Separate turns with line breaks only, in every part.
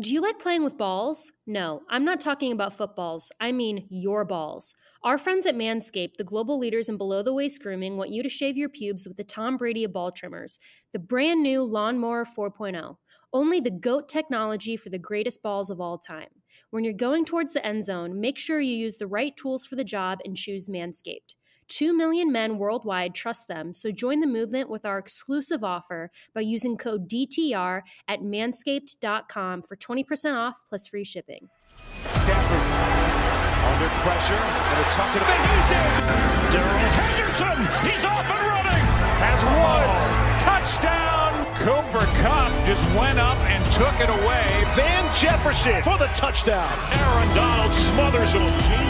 Do you like playing with balls? No, I'm not talking about footballs. I mean your balls. Our friends at Manscaped, the global leaders in below the waist grooming, want you to shave your pubes with the Tom Brady of ball trimmers, the brand new Lawnmower 4.0. Only the GOAT technology for the greatest balls of all time. When you're going towards the end zone, make sure you use the right tools for the job and choose Manscaped. 2 million men worldwide trust them, so join the movement with our exclusive offer by using code DTR at manscaped.com for 20% off plus free shipping.
Stafford under pressure, gonna tuck it away. He's in!
Darrell Henderson, he's off and running! Has Woods, touchdown! Cooper Kupp just went up and took it away.
Van Jefferson for the touchdown.
Aaron Donald smothers him.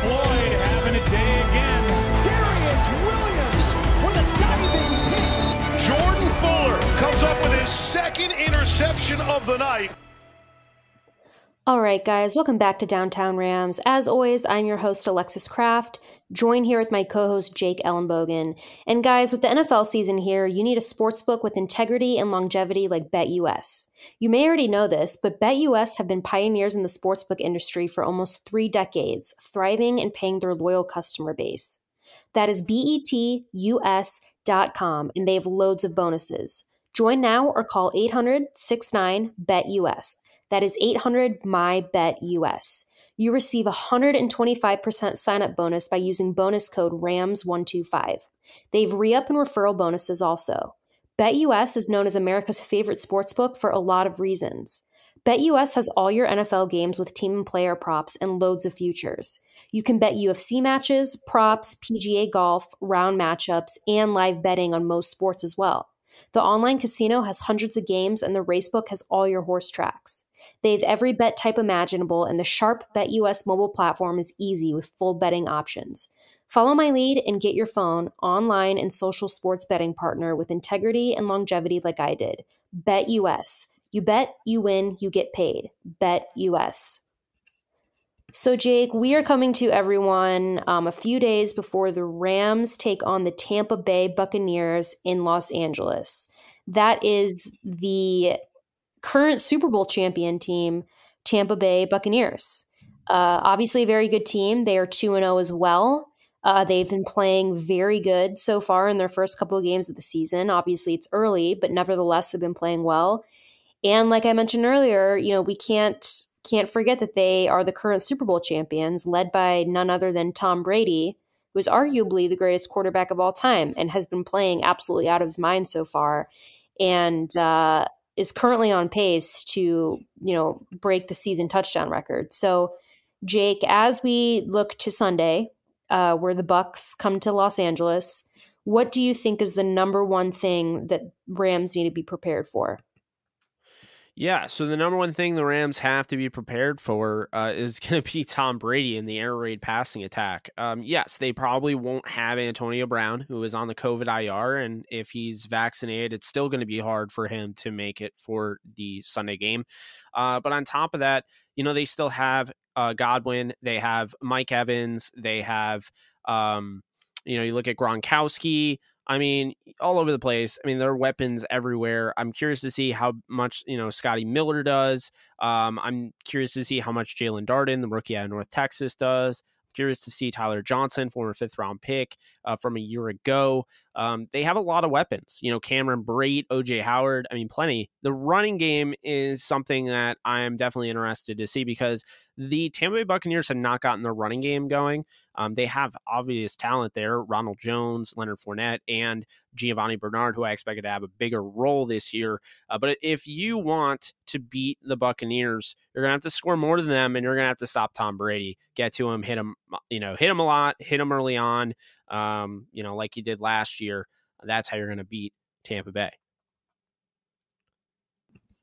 Floyd, having a day again.
Darious Williams with a diving hit. Jordan Fuller comes up with his second interception of the night.
All right, guys, welcome back to Downtown Rams. As always, I'm your host, Alexis Kraft, joined here with my co host, Jake Ellenbogen. And guys, with the NFL season here, you need a sports book with integrity and longevity like BetUS. You may already know this, but BetUS have been pioneers in the sportsbook industry for almost three decades, thriving and paying their loyal customer base. That is betus.com, and they have loads of bonuses. Join now or call 800 69 BetUS. That is 800 my bet US. You receive a 125% sign up bonus by using bonus code RAMS125. They've re up and referral bonuses also. BetUS is known as America's favorite sportsbook for a lot of reasons. BetUS has all your NFL games with team and player props and loads of futures. You can bet UFC matches, props, PGA golf, round matchups, and live betting on most sports as well. The online casino has hundreds of games, and the racebook has all your horse tracks. They have every bet type imaginable, and the Sharp BetUS mobile platform is easy with full betting options. Follow my lead and get your phone, online, and social sports betting partner with integrity and longevity like I did. BetUS. You bet, you win, you get paid. BetUS. So, Jake, we are coming to everyone um, a few days before the Rams take on the Tampa Bay Buccaneers in Los Angeles. That is the current Super Bowl champion team, Tampa Bay Buccaneers. Uh, obviously, a very good team. They are 2 0 as well. Uh, they've been playing very good so far in their first couple of games of the season. Obviously, it's early, but nevertheless, they've been playing well. And like I mentioned earlier, you know, we can't can't forget that they are the current Super Bowl champions, led by none other than Tom Brady, who is arguably the greatest quarterback of all time and has been playing absolutely out of his mind so far, and uh, is currently on pace to you know break the season touchdown record. So, Jake, as we look to Sunday, uh, where the Bucs come to Los Angeles, what do you think is the number one thing that Rams need to be prepared for?
Yeah, so the number one thing the Rams have to be prepared for uh, is going to be Tom Brady in the air raid passing attack. Um, yes, they probably won't have Antonio Brown, who is on the COVID IR, and if he's vaccinated, it's still going to be hard for him to make it for the Sunday game. Uh, but on top of that, you know, they still have uh, Godwin, they have Mike Evans, they have, um, you know, you look at Gronkowski. I mean, all over the place. I mean, there are weapons everywhere. I'm curious to see how much, you know, Scotty Miller does. Um, I'm curious to see how much Jaelon Darden, the rookie out of North Texas, does. Curious to see Tyler Johnson, former fifth round pick uh, from a year ago. Um, they have a lot of weapons. You know, Cameron Brate, OJ Howard. I mean, plenty. The running game is something that I am definitely interested to see because the Tampa Bay Buccaneers have not gotten their running game going. Um, they have obvious talent there Ronald Jones, Leonard Fournette, and Giovani Bernard, who I expected to have a bigger role this year. Uh, but if you want to beat the Buccaneers, you're going to have to score more than them and you're going to have to stop Tom Brady, get to him, hit him, you know, hit him a lot, hit him early on, um, you know, like you did last year. That's how you're going to beat Tampa Bay.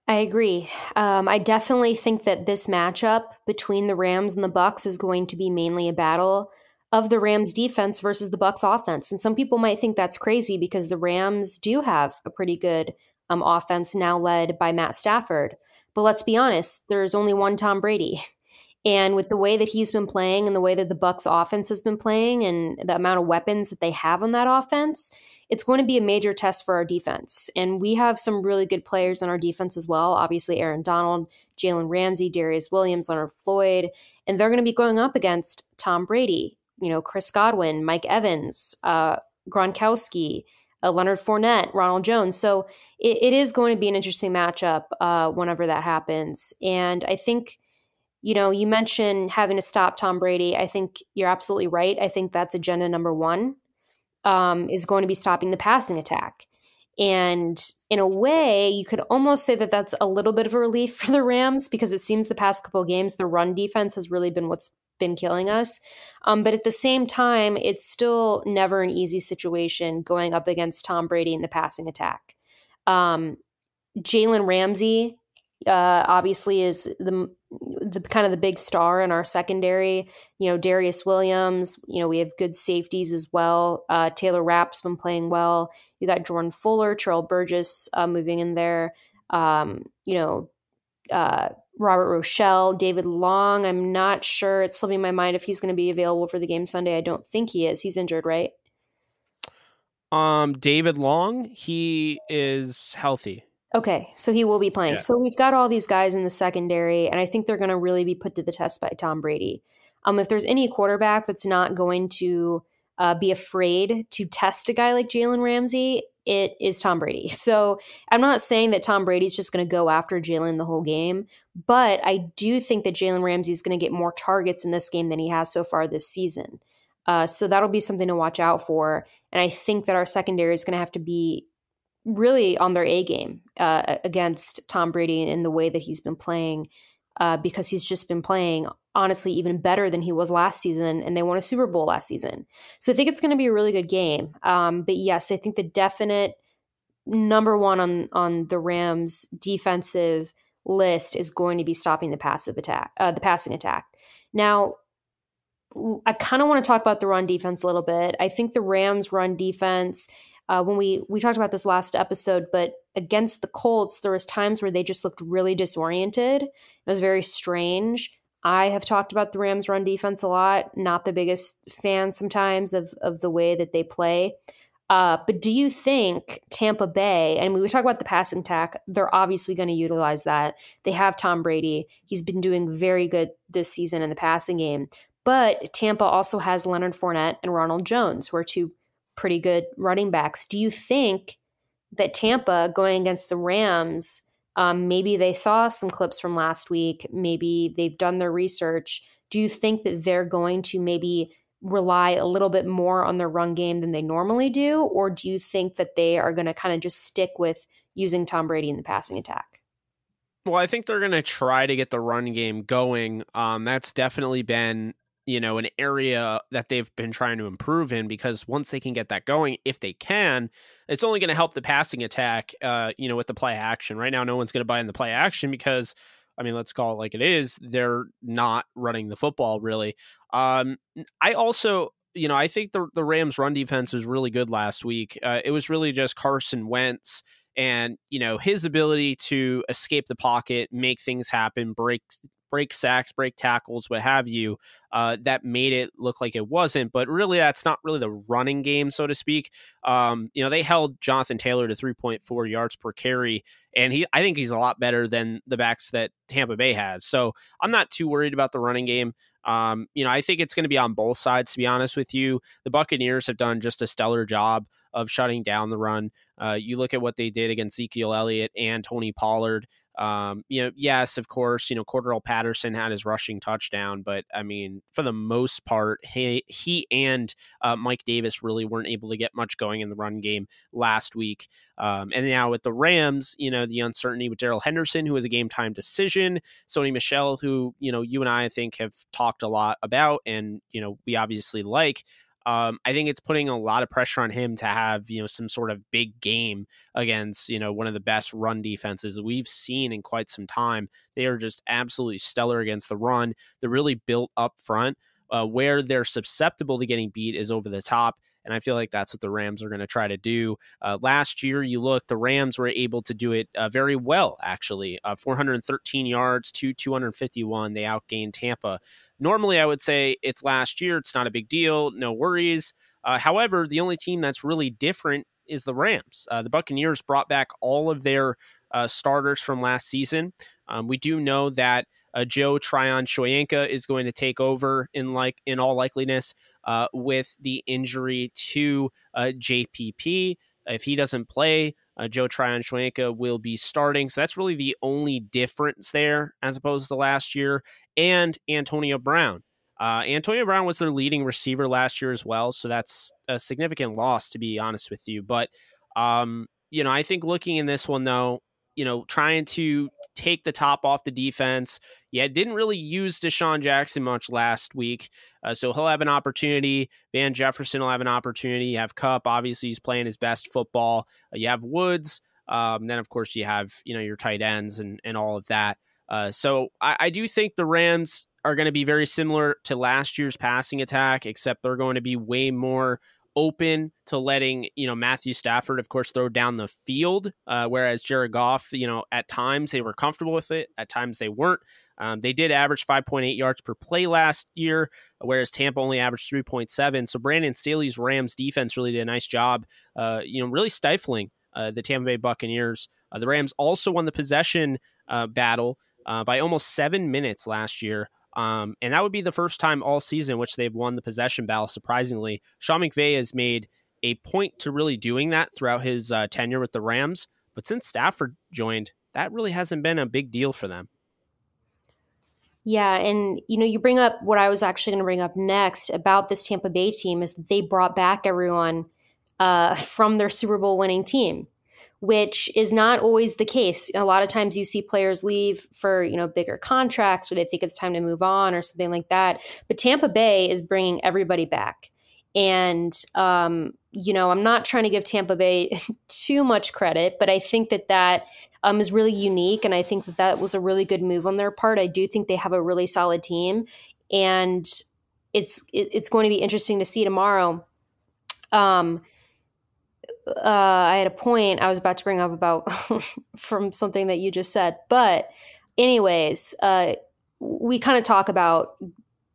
I agree. Um, I definitely think that this matchup between the Rams and the Bucs is going to be mainly a battle of the Rams defense versus the Bucs offense. And some people might think that's crazy because the Rams do have a pretty good um, offense now led by Matt Stafford. But let's be honest, there's only one Tom Brady. And with the way that he's been playing and the way that the Bucs offense has been playing and the amount of weapons that they have on that offense, it's going to be a major test for our defense. And we have some really good players on our defense as well. Obviously, Aaron Donald, Jalen Ramsey, Darious Williams, Leonard Floyd, and they're going to be going up against Tom Brady, you know, Chris Godwin, Mike Evans, uh, Gronkowski, uh, Leonard Fournette, Ronald Jones. So it, it is going to be an interesting matchup uh, whenever that happens. And I think you know, you mentioned having to stop Tom Brady. I think you're absolutely right. I think that's agenda number one um, is going to be stopping the passing attack. And in a way, you could almost say that that's a little bit of a relief for the Rams because it seems the past couple games, the run defense has really been what's been killing us. Um, but at the same time, it's still never an easy situation going up against Tom Brady in the passing attack. Um, Jalen Ramsey uh, obviously is the the kind of the big star in our secondary. You know, Darious Williams. You know, we have good safeties as well. Uh, Taylor Rapp's been playing well. You got Jordan Fuller, Terrell Burgess uh, moving in there. Um, you know, uh, Robert Rochell, David Long. I'm not sure. It's slipping my mind if he's going to be available for the game Sunday. I don't think he is. He's injured, right?
Um, David Long, he is healthy.
Okay, so he will be playing. Yeah. So we've got all these guys in the secondary, and I think they're going to really be put to the test by Tom Brady. Um, if there's any quarterback that's not going to uh, be afraid to test a guy like Jalen Ramsey, it is Tom Brady. So I'm not saying that Tom Brady's just going to go after Jalen the whole game, but I do think that Jalen Ramsey is going to get more targets in this game than he has so far this season. Uh, so that'll be something to watch out for. And I think that our secondary is going to have to be really on their A game uh, against Tom Brady in the way that he's been playing, uh, because he's just been playing honestly even better than he was last season, and they won a Super Bowl last season. So I think it's going to be a really good game. Um, but yes, I think the definite number one on on the Rams' defensive list is going to be stopping the passive attack, uh, the passing attack. Now, I kind of want to talk about the run defense a little bit. I think the Rams' run defense uh, when we we talked about this last episode, but against the Colts, there was times where they just looked really disoriented. It was very strange. I have talked about the Rams' run defense a lot. Not the biggest fan sometimes of of the way that they play. Uh, but do you think Tampa Bay, and we talk about the passing attack, they're obviously going to utilize that. They have Tom Brady. He's been doing very good this season in the passing game. But Tampa also has Leonard Fournette and Ronald Jones, who are two pretty good running backs. Do you think that Tampa going against the Rams, um, maybe they saw some clips from last week, maybe they've done their research. Do you think that they're going to maybe rely a little bit more on their run game than they normally do? Or do you think that they are going to kind of just stick with using Tom Brady in the passing attack?
Well, I think they're going to try to get the run game going. Um, that's definitely been you know, an area that they've been trying to improve in because once they can get that going, if they can, it's only going to help the passing attack, uh, you know, with the play action. Right now, no one's going to buy in the play action because, I mean, let's call it like it is. They're not running the football really. Um, I also, you know, I think the the Rams' run defense was really good last week. Uh, it was really just Carson Wentz and you know his ability to escape the pocket, make things happen, break break sacks, break tackles, what have you, uh, that made it look like it wasn't. But really, that's not really the running game, so to speak. Um, you know, they held Jonathan Taylor to 3.4 yards per carry, and he, I think he's a lot better than the backs that Tampa Bay has. So I'm not too worried about the running game. Um, you know, I think it's going to be on both sides, to be honest with you. The Buccaneers have done just a stellar job of shutting down the run. Uh, you look at what they did against Ezekiel Elliott and Tony Pollard. Um, you know, yes, of course, you know, Cordarrelle Patterson had his rushing touchdown, but I mean, for the most part, he, he and uh, Mike Davis really weren't able to get much going in the run game last week. Um, and now with the Rams, you know, the uncertainty with Darrell Henderson, who is a game time decision, Sony Michel, who, you know, you and I, I think have talked a lot about and, you know, we obviously like. Um, I think it's putting a lot of pressure on him to have you know some sort of big game against you know one of the best run defenses we've seen in quite some time. They are just absolutely stellar against the run. They're really built up front. Uh, where they're susceptible to getting beat is over the top. And I feel like that's what the Rams are going to try to do. Uh, last year, you look, the Rams were able to do it uh, very well, actually. Uh, 413 yards to 251. They outgained Tampa. Normally, I would say it's last year. It's not a big deal. No worries. Uh, however, the only team that's really different is the Rams. Uh, the Buccaneers brought back all of their uh, starters from last season. Um, we do know that uh, Joe Tryon Shoyinka is going to take over in like in all likeliness uh, with the injury to uh, JPP. If he doesn't play, uh, Joe Tryon Shoyinka will be starting. So that's really the only difference there as opposed to last year. And Antonio Brown. Uh, Antonio Brown was their leading receiver last year as well. So that's a significant loss, to be honest with you. But, um, you know, I think looking in this one, though, you know, trying to take the top off the defense. Yeah, didn't really use DeSean Jackson much last week. Uh, so he'll have an opportunity. Van Jefferson will have an opportunity. You have Kupp, Obviously, he's playing his best football. Uh, you have Woods. Um, then, of course, you have, you know, your tight ends and, and all of that. Uh, so I, I do think the Rams are going to be very similar to last year's passing attack, except they're going to be way more open to letting you know Matthew Stafford, of course, throw down the field. Uh, whereas Jared Goff, you know, at times they were comfortable with it, at times they weren't. Um, they did average 5.8 yards per play last year, whereas Tampa only averaged 3.7. So Brandon Staley's Rams defense really did a nice job, uh, you know, really stifling uh, the Tampa Bay Buccaneers. Uh, the Rams also won the possession uh, battle uh, by almost seven minutes last year. Um, and that would be the first time all season which they've won the possession battle. Surprisingly, Sean McVay has made a point to really doing that throughout his uh, tenure with the Rams. But since Stafford joined, that really hasn't been a big deal for them.
Yeah, and you know, you bring up what I was actually going to bring up next about this Tampa Bay team is that they brought back everyone uh, from their Super Bowl winning team which is not always the case. A lot of times you see players leave for, you know, bigger contracts or they think it's time to move on or something like that. But Tampa Bay is bringing everybody back. And, um, you know, I'm not trying to give Tampa Bay too much credit, but I think that that um, is really unique. And I think that that was a really good move on their part. I do think they have a really solid team. And it's, it, it's going to be interesting to see tomorrow. Um, uh, I had a point I was about to bring up about from something that you just said. But, anyways, uh, we kind of talk about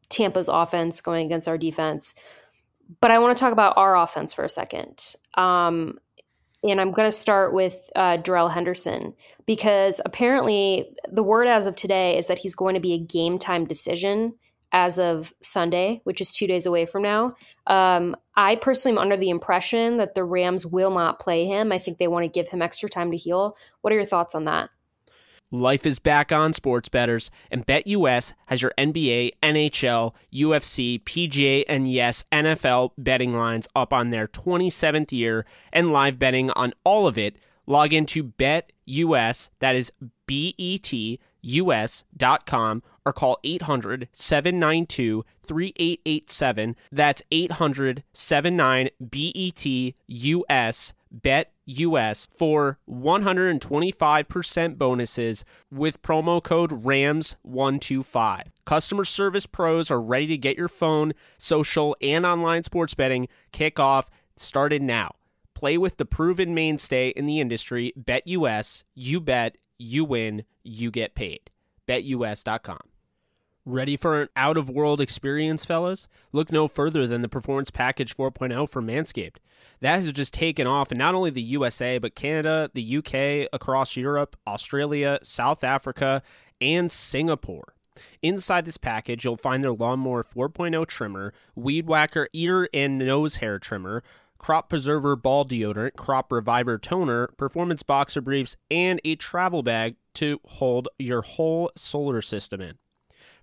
Tampa's offense going against our defense. But I want to talk about our offense for a second. Um, and I'm going to start with uh, Darrell Henderson because apparently the word as of today is that he's going to be a game time decision as of Sunday, which is two days away from now. Um, I personally am under the impression that the Rams will not play him. I think they want to give him extra time to heal. What are your thoughts on that?
Life is back on sports betters, and BetUS has your NBA, NHL, UFC, PGA, and yes, NFL betting lines up on their 27th year and live betting on all of it. Log into BetUS, that is B E T us.com or call 800 792 3887. That's 800 79 BET US bet US for 125% bonuses with promo code RAMS125. Customer service pros are ready to get your phone, social, and online sports betting kickoff started now. Play with the proven mainstay in the industry, BetUS. You bet you win, you get paid. BetUS.com. Ready for an out of world experience, fellas? Look no further than the Performance Package 4.0 from Manscaped. That has just taken off in not only the USA, but Canada, the UK, across Europe, Australia, South Africa, and Singapore. Inside this package, you'll find their Lawnmower 4.0 trimmer, Weed Whacker ear and nose hair trimmer, Crop Preserver Ball Deodorant, Crop Reviver Toner, Performance Boxer Briefs, and a travel bag to hold your whole solar system in.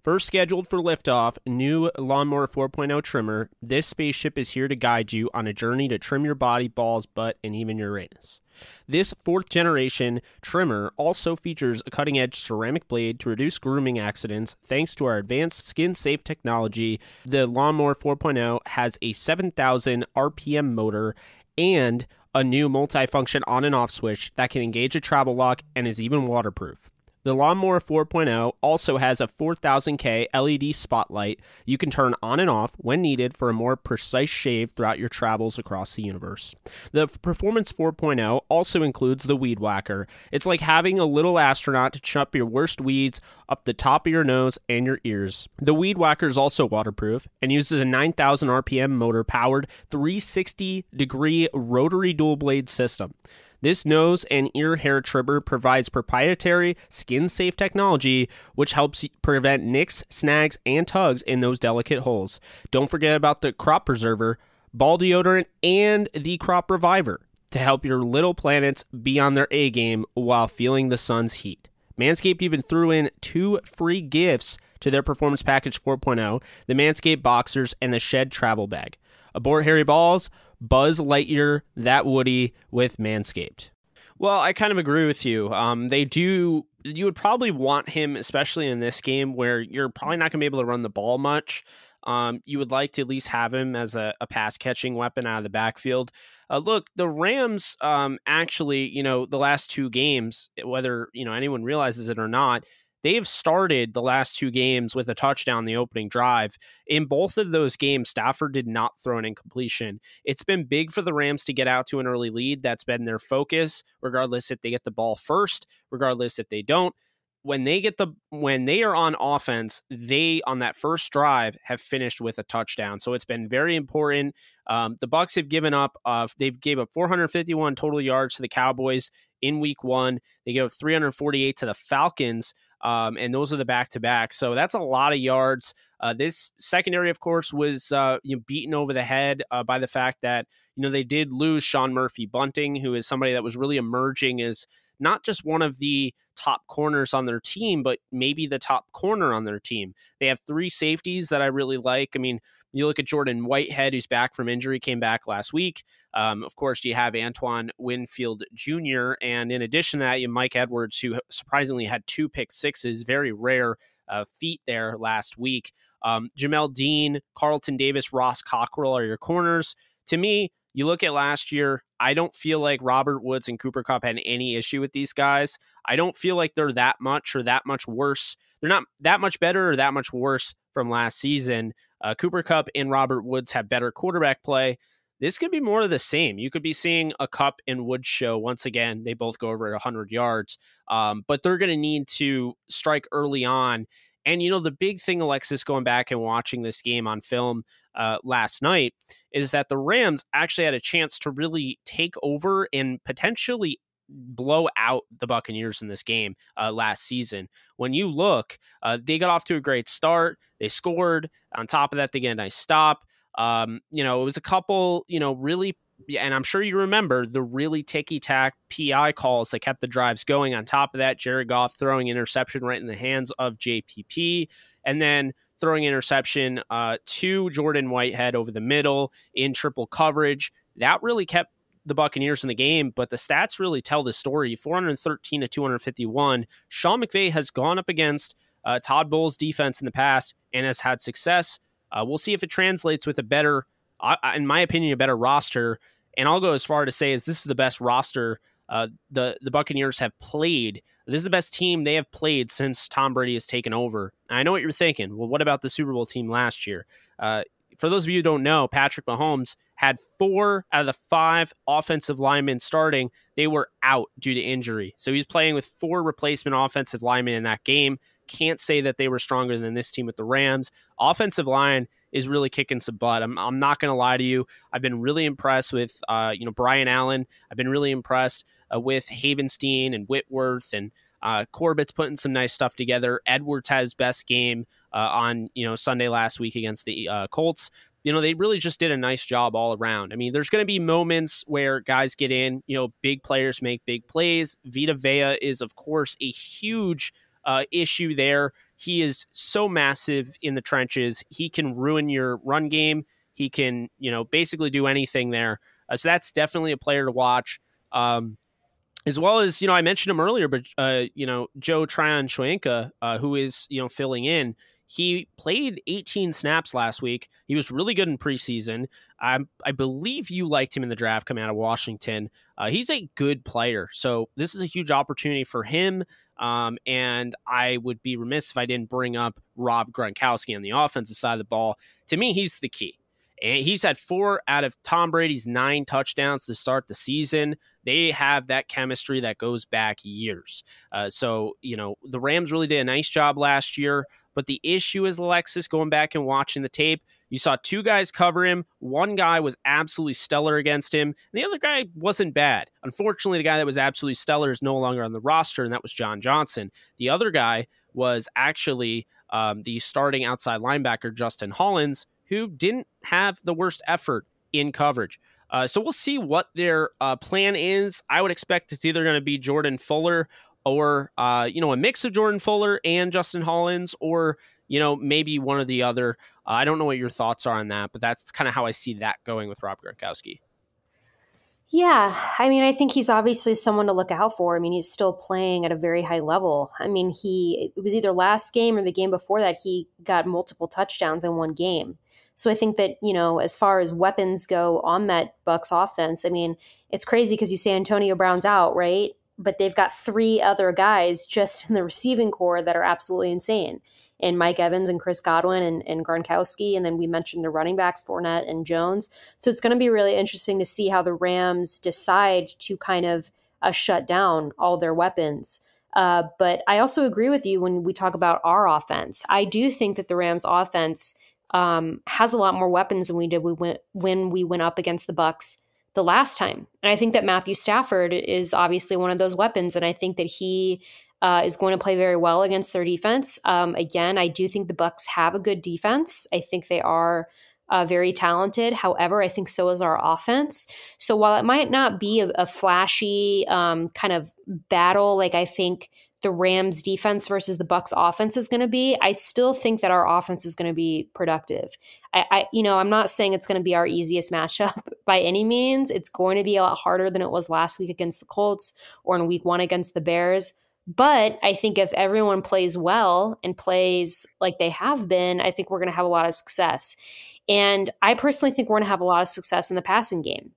First scheduled for liftoff, new Lawnmower 4.0 trimmer, this spaceship is here to guide you on a journey to trim your body, balls, butt, and even your anus. This fourth generation trimmer also features a cutting edge ceramic blade to reduce grooming accidents thanks to our advanced skin safe technology. The Lawnmower 4.0 has a 7,000 RPM motor and a new multifunction on and off switch that can engage a travel lock and is even waterproof. The Lawnmower 4.0 also has a 4000K LED spotlight you can turn on and off when needed for a more precise shave throughout your travels across the universe. The Performance 4.0 also includes the Weed Whacker. It's like having a little astronaut to chop your worst weeds up the top of your nose and your ears. The Weed Whacker is also waterproof and uses a 9000 RPM motor powered 360 degree rotary dual blade system. This nose and ear hair trimmer provides proprietary skin safe technology, which helps prevent nicks, snags, and tugs in those delicate holes. Don't forget about the crop preserver, ball deodorant, and the crop reviver to help your little planets be on their A game while feeling the sun's heat. Manscaped even threw in two free gifts to their Performance Package 4.0 the Manscaped Boxers and the Shed Travel Bag. Abort Hairy Balls, Buzz Lightyear, that Woody with Manscaped. Well, I kind of agree with you. Um, they do. You would probably want him, especially in this game where you're probably not going to be able to run the ball much. Um, you would like to at least have him as a, a pass catching weapon out of the backfield. Uh, look, the Rams um, actually, you know, the last two games, whether you know anyone realizes it or not, they've started the last two games with a touchdown the opening drive. In both of those games, Stafford did not throw an incompletion. It's been big for the Rams to get out to an early lead. That's been their focus, regardless if they get the ball first, regardless if they don't. When they get the when they are on offense, they on that first drive have finished with a touchdown. So it's been very important. Um, the Bucs have given up. Uh, they've gave up 451 total yards to the Cowboys in Week One. They gave up 348 to the Falcons. Um, and those are the back to back. So that's a lot of yards. Uh, this secondary, of course, was uh, you know, beaten over the head uh, by the fact that you know they did lose Sean Murphy Bunting, who is somebody that was really emerging as not just one of the top corners on their team, but maybe the top corner on their team. They have three safeties that I really like. I mean, you look at Jordan Whitehead, who's back from injury, came back last week. Um, of course, you have Antoine Winfield Jr., and in addition to that, you have Mike Edwards, who surprisingly had two pick sixes, very rare uh, feat there last week. Um, Jamel Dean, Carlton Davis, Ross Cockrell are your corners. To me, you look at last year, I don't feel like Robert Woods and Cooper Kupp had any issue with these guys. I don't feel like they're that much or that much worse. They're not that much better or that much worse from last season. Uh, Cooper Kupp and Robert Woods have better quarterback play. This could be more of the same. You could be seeing a Kupp and Woods show once again. They both go over at 100 yards, um, but they're going to need to strike early on. And, you know, the big thing, Alexis, going back and watching this game on film uh, last night is that the Rams actually had a chance to really take over and potentially blow out the Buccaneers in this game uh, last season. When you look, uh, they got off to a great start. They scored. On top of that, they get a nice stop. Um, you know, it was a couple, you know, really, and I'm sure you remember the really ticky tack PI calls that kept the drives going. On top of that, Jared Goff throwing interception right in the hands of JPP. And then throwing interception uh, to Jordan Whitehead over the middle in triple coverage. That really kept the Buccaneers in the game, but the stats really tell the story 413 to 251. Sean McVay has gone up against uh, Todd Bowles' defense in the past and has had success. Uh, we'll see if it translates with a better, uh, in my opinion, a better roster. And I'll go as far to say as this is the best roster uh, the the Buccaneers have played. This is the best team they have played since Tom Brady has taken over. I know what you're thinking. Well, what about the Super Bowl team last year? Uh, for those of you who don't know, Patrick Mahomes had four out of the five offensive linemen starting. They were out due to injury. So he's playing with four replacement offensive linemen in that game. Can't say that they were stronger than this team with the Rams. Offensive line is really kicking some butt. I'm, I'm not going to lie to you. I've been really impressed with, uh, you know, Brian Allen. I've been really impressed uh, with Havenstein and Whitworth and uh, Corbett's putting some nice stuff together. Edwards had his best game uh, on you know Sunday last week against the uh, Colts. You know they really just did a nice job all around. I mean, there's going to be moments where guys get in. You know, big players make big plays. Vita Vea is of course a huge uh, issue there. He is so massive in the trenches. He can ruin your run game. He can you know basically do anything there. Uh, so that's definitely a player to watch. Um, as well as you know, I mentioned him earlier, but uh, you know, Joe Tryon Shoyinka, uh, who is you know filling in, He played 18 snaps last week. He was really good in preseason. I, I believe you liked him in the draft coming out of Washington. Uh, he's a good player. So this is a huge opportunity for him. Um, and I would be remiss if I didn't bring up Rob Gronkowski on the offensive side of the ball. To me, he's the key. And he's had four out of Tom Brady's nine touchdowns to start the season. They have that chemistry that goes back years. Uh, so, you know, the Rams really did a nice job last year. But the issue is, Alexis, going back and watching the tape, you saw two guys cover him. One guy was absolutely stellar against him. And the other guy wasn't bad. Unfortunately, the guy that was absolutely stellar is no longer on the roster, and that was John Johnson. The other guy was actually um, the starting outside linebacker, Justin Hollins, who didn't have the worst effort in coverage. Uh, so we'll see what their uh, plan is. I would expect it's either going to be Jordan Fuller or uh, you know a mix of Jordan Fuller and Justin Hollins, or you know maybe one or the other. Uh, I don't know what your thoughts are on that, but that's kind of how I see that going with Rob Gronkowski.
Yeah, I mean, I think he's obviously someone to look out for. I mean, he's still playing at a very high level. I mean, he it was either last game or the game before that he got multiple touchdowns in one game. So I think that, you know, as far as weapons go on that Bucs offense, I mean, it's crazy because you say Antonio Brown's out, right? But they've got three other guys just in the receiving corps that are absolutely insane. And Mike Evans and Chris Godwin and, and Gronkowski. And then we mentioned the running backs, Fournette and Jones. So it's going to be really interesting to see how the Rams decide to kind of uh, shut down all their weapons. Uh, but I also agree with you when we talk about our offense. I do think that the Rams offense um, has a lot more weapons than we did we went, when we went up against the Bucs the last time. And I think that Matthew Stafford is obviously one of those weapons, and I think that he uh, is going to play very well against their defense. Um, again, I do think the Bucs have a good defense. I think they are. Uh, very talented. However, I think so is our offense. So while it might not be a, a flashy um, kind of battle, like I think the Rams defense versus the Bucs offense is going to be, I still think that our offense is going to be productive. I, I, you know, I'm not saying it's going to be our easiest matchup by any means. It's going to be a lot harder than it was last week against the Colts or in week one against the Bears. But I think if everyone plays well and plays like they have been, I think we're going to have a lot of success. And I personally think we're going to have a lot of success in the passing game.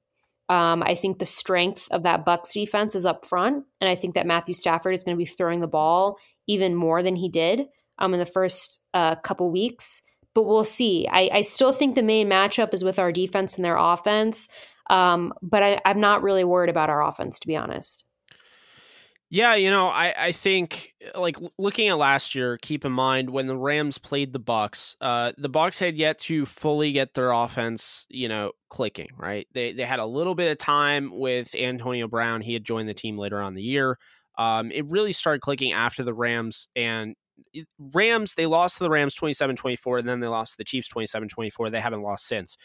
Um, I think the strength of that Bucs defense is up front, and I think that Matthew Stafford is going to be throwing the ball even more than he did um, in the first uh, couple weeks. But we'll see. I, I, still think the main matchup is with our defense and their offense, um, but I, I'm not really worried about our offense, to be honest.
Yeah, you know, I, I think like looking at last year, keep in mind when the Rams played the Bucs, uh, the Bucs had yet to fully get their offense, you know, clicking. Right? They they had a little bit of time with Antonio Brown. He had joined the team later on the year. Um, it really started clicking after the Rams and Rams. They lost to the Rams 27-24, and then they lost to the Chiefs 27-24. They haven't lost since.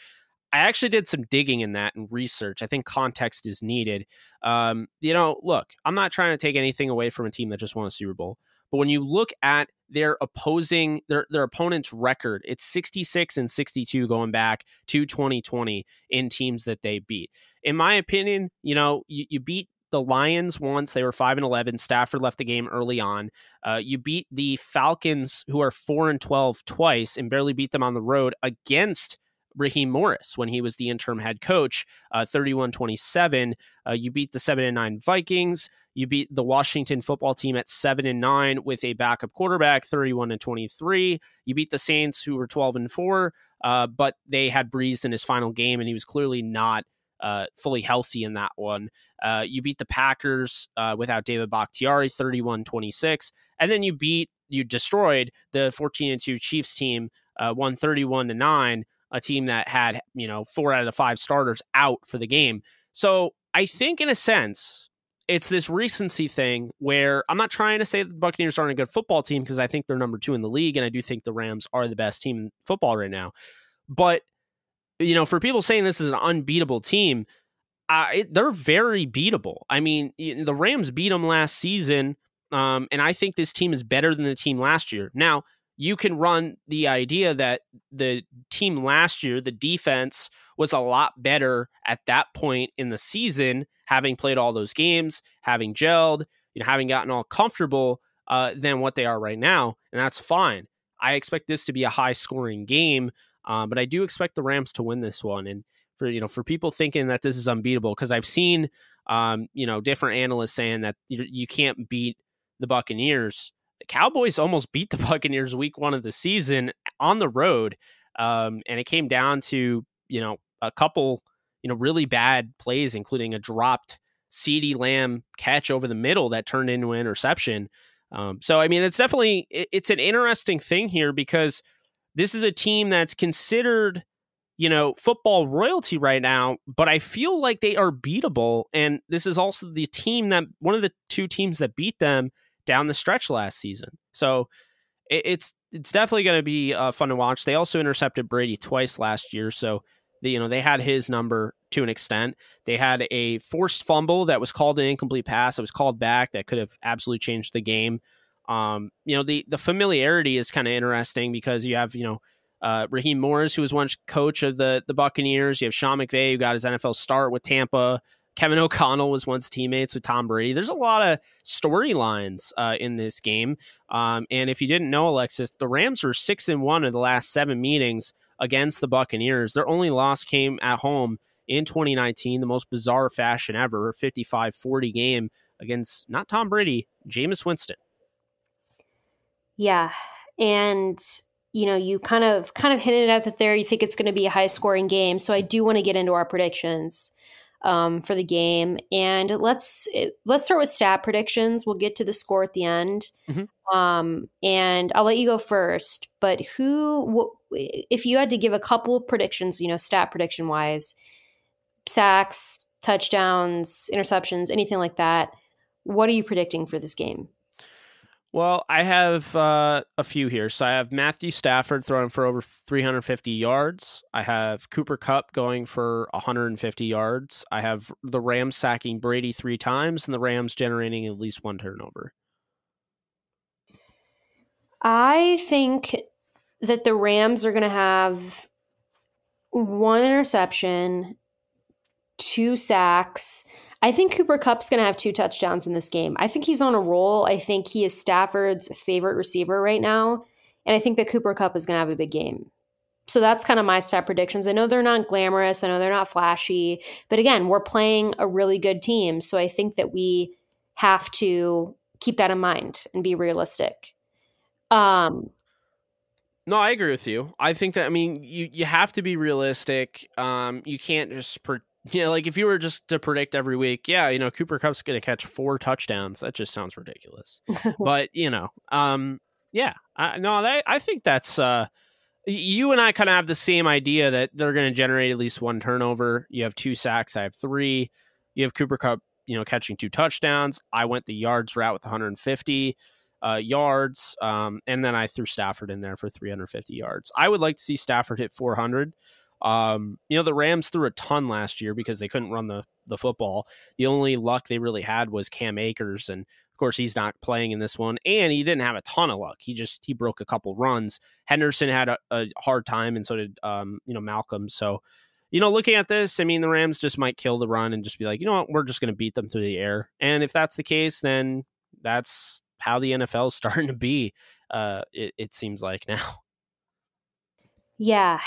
I actually did some digging in that and research. I think context is needed. Um, you know, look, I'm not trying to take anything away from a team that just won a Super Bowl, but when you look at their opposing their their opponent's record, it's 66 and 62 going back to 2020 in teams that they beat. In my opinion, you know, you, you beat the Lions once. They were 5 and 11. Stafford left the game early on. Uh, you beat the Falcons, who are 4 and 12 twice, and barely beat them on the road against Raheem Morris when he was the interim head coach, uh, 31 27. Uh, you beat the 7 and 9 Vikings. You beat the Washington football team at 7 and 9 with a backup quarterback, 31 and 23. You beat the Saints, who were 12 and 4, uh, but they had Brees in his final game, and he was clearly not. Uh, fully healthy in that one. Uh, you beat the Packers uh, without David Bakhtiari, 31 26. And then you beat, you destroyed the 14 and 2 Chiefs team, uh, 131 to 9 a team that had, you know, four out of the five starters out for the game. So I think, in a sense, it's this recency thing where I'm not trying to say that the Buccaneers aren't a good football team because I think they're number two in the league, and I do think the Rams are the best team in football right now. But you know, for people saying this is an unbeatable team, uh, it, they're very beatable. I mean, the Rams beat them last season, um, and I think this team is better than the team last year. Now, you can run the idea that the team last year, the defense was a lot better at that point in the season, having played all those games, having gelled, you know, having gotten all comfortable uh, than what they are right now, and that's fine. I expect this to be a high scoring game, um, but I do expect the Rams to win this one. And for you know, for people thinking that this is unbeatable, because I've seen um, you know different analysts saying that you, you can't beat the Buccaneers. Cowboys almost beat the Buccaneers week one of the season on the road, um, and it came down to you know a couple you know really bad plays, including a dropped CeeDee Lamb catch over the middle that turned into an interception. Um, so I mean, it's definitely it, it's an interesting thing here because this is a team that's considered you know football royalty right now, but I feel like they are beatable, and this is also the team that one of the two teams that beat them down the stretch last season. So it, it's it's definitely going to be uh, fun to watch. They also intercepted Brady twice last year, so the, you know they had his number to an extent. They had a forced fumble that was called an incomplete pass. It was called back that could have absolutely changed the game. Um, you know the the familiarity is kind of interesting because you have you know uh, Raheem Morris who was once coach of the the Buccaneers. You have Sean McVay who got his NFL start with Tampa. Kevin O'Connell was once teammates with Tom Brady. There's a lot of storylines uh, in this game. Um, and if you didn't know, Alexis, the Rams were six and one in the last seven meetings against the Buccaneers. Their only loss came at home in 2019, the most bizarre fashion ever 55 40 game against not Tom Brady, Jameis Winston.
Yeah. And you know, you kind of kind of hinted at that there. You think it's going to be a high scoring game, so I do want to get into our predictions um, for the game. And let's let's start with stat predictions. We'll get to the score at the end. Mm-hmm. Um, and I'll let you go first. But who, if you had to give a couple predictions, you know, stat prediction wise, sacks, touchdowns, interceptions, anything like that, what are you predicting for this game?
Well, I have uh, a few here. So I have Matthew Stafford throwing for over 350 yards. I have Cooper Kupp going for 150 yards. I have the Rams sacking Brady three times and the Rams generating at least one turnover.
I think that the Rams are going to have one interception, two sacks, I think Cooper Kupp's going to have two touchdowns in this game. I think he's on a roll. I think he is Stafford's favorite receiver right now. And I think that Cooper Kupp is going to have a big game. So that's kind of my stat predictions. I know they're not glamorous. I know they're not flashy. But again, we're playing a really good team. So I think that we have to keep that in mind and be realistic. Um,
no, I agree with you. I think that I mean you you have to be realistic. Um, you can't just yeah, like if you were just to predict every week, yeah, you know, Cooper Kupp's going to catch four touchdowns. That just sounds ridiculous. but you know, um, yeah, I, no, that, I think that's uh, you and I kind of have the same idea that they're going to generate at least one turnover. You have two sacks, I have three. You have Cooper Kupp, you know, catching two touchdowns. I went the yards route with 150 uh, yards, um, and then I threw Stafford in there for 350 yards. I would like to see Stafford hit 400. Um, you know, the Rams threw a ton last year because they couldn't run the the football. The only luck they really had was Cam Akers, and of course he's not playing in this one. And he didn't have a ton of luck. He just he broke a couple runs. Henderson had a, a hard time, and so did um, you know Malcolm. So, you know, looking at this, I mean, the Rams just might kill the run and just be like, you know what, we're just going to beat them through the air. And if that's the case, then that's how the NFL is starting to be. Uh, it, it seems like now.
Yeah,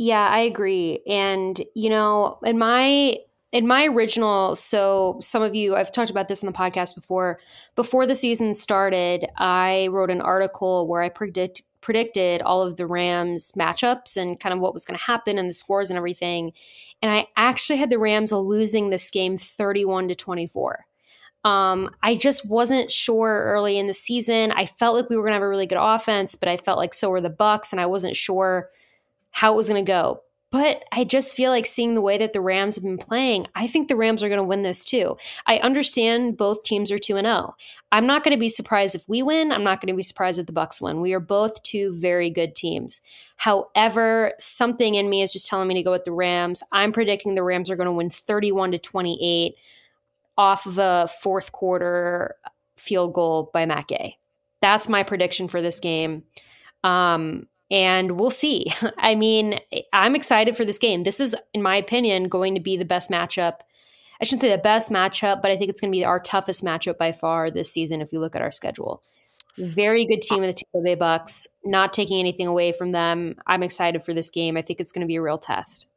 yeah, I agree. And you know, in my in my original, so some of you, I've talked about this in the podcast before. Before the season started, I wrote an article where I predict predicted all of the Rams matchups and kind of what was going to happen and the scores and everything. And I actually had the Rams losing this game 31 to 24. Um, I just wasn't sure early in the season. I felt like we were going to have a really good offense, but I felt like so were the Bucs, and I wasn't sure how it was going to go. But I just feel like seeing the way that the Rams have been playing, I think the Rams are going to win this too. I understand both teams are 2 and 0. I'm not going to be surprised if we win. I'm not going to be surprised if the Bucs win. We are both two very good teams. However, something in me is just telling me to go with the Rams. I'm predicting the Rams are going to win 31 to 28 off of a fourth quarter field goal by Matt Gay. That's my prediction for this game. Um, and we'll see. I mean, I'm excited for this game. This is, in my opinion, going to be the best matchup. I shouldn't say the best matchup, but I think it's going to be our toughest matchup by far this season if you look at our schedule. Very good team in the Tampa Bay Bucs. Not taking anything away from them. I'm excited for this game. I think it's going to be a real test.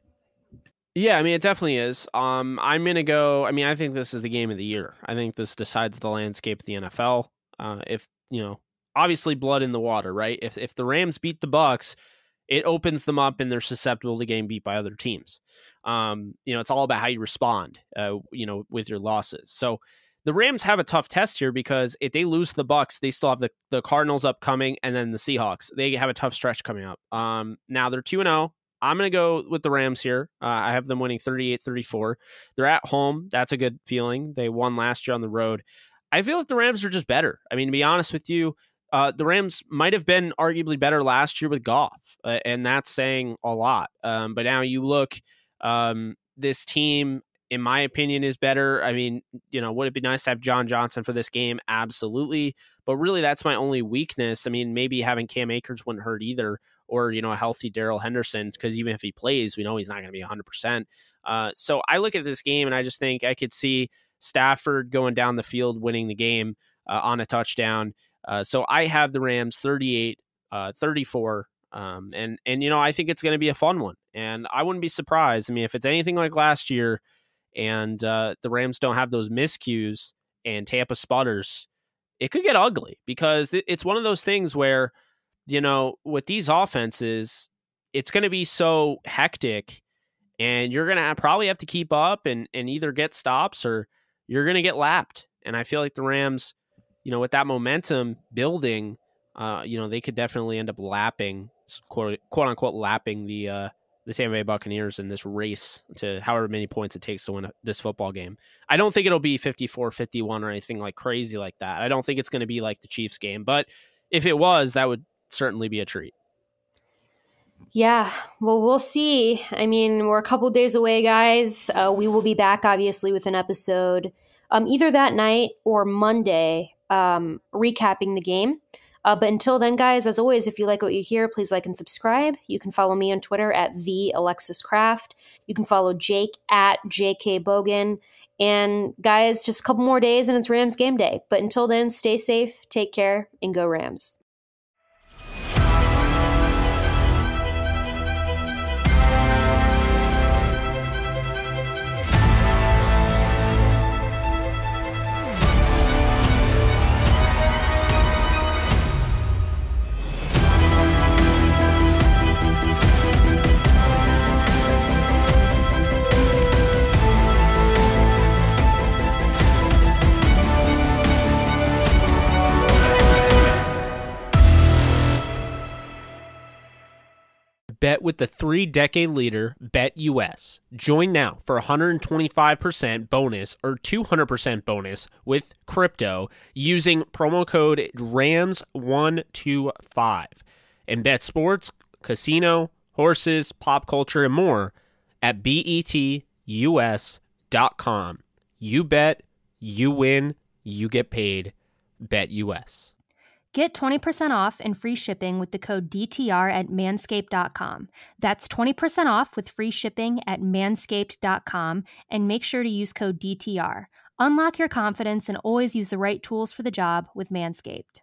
Yeah, I mean it definitely is. Um, I'm gonna go. I mean, I think this is the game of the year. I think this decides the landscape of the NFL. Uh, if you know, obviously, blood in the water, right? If if the Rams beat the Bucs, it opens them up and they're susceptible to getting beat by other teams. Um, you know, it's all about how you respond. Uh, you know, with your losses. So the Rams have a tough test here because if they lose the Bucs, they still have the, the Cardinals upcoming and then the Seahawks. They have a tough stretch coming up. Um, now they're 2 0. I'm going to go with the Rams here. Uh, I have them winning 38 34. They're at home. That's a good feeling. They won last year on the road. I feel like the Rams are just better. I mean, to be honest with you, uh, the Rams might have been arguably better last year with Goff, uh, and that's saying a lot. Um, but now you look, um, this team, in my opinion, is better. I mean, you know, would it be nice to have John Johnson for this game? Absolutely. But really, that's my only weakness. I mean, maybe having Cam Akers wouldn't hurt either or you know a healthy Darrell Henderson because even if he plays, we know he's not going to be 100. Uh, percent So I look at this game and I just think I could see Stafford going down the field, winning the game uh, on a touchdown. Uh, so I have the Rams 38, uh, 34. Um, and and you know I think it's going to be a fun one, and I wouldn't be surprised. I mean, if it's anything like last year, and uh, the Rams don't have those miscues and Tampa sputters, it could get ugly because it's one of those things where you know, with these offenses, it's going to be so hectic and you're going to probably have to keep up and, and either get stops or you're going to get lapped. And I feel like the Rams, you know, with that momentum building, uh, you know, they could definitely end up lapping, quote, quote unquote, lapping the, uh, the Tampa Bay Buccaneers in this race to however many points it takes to win this football game. I don't think it'll be 54 51 or anything like crazy like that. I don't think it's going to be like the Chiefs game, but if it was, that would certainly be a treat.
Yeah, well, we'll see. I mean, we're a couple days away, guys. Uh, we will be back, obviously, with an episode um, either that night or Monday, um, recapping the game. Uh, but until then, guys, as always, if you like what you hear, please like and subscribe. You can follow me on Twitter at the Alexis Kraft. You can follow Jake at JK Bogen. And guys, just a couple more days and it's Rams game day. But until then, stay safe, take care, and go Rams.
With the three decade leader, BetUS. Join now for 125% bonus or 200% bonus with crypto using promo code RAMS125 and bet sports, casino, horses, pop culture, and more at betus.com. You bet, you win, you get paid. BetUS.
Get 20% off and free shipping with the code DTR at manscaped.com. That's 20% off with free shipping at manscaped.com and make sure to use code DTR. Unlock your confidence and always use the right tools for the job with Manscaped.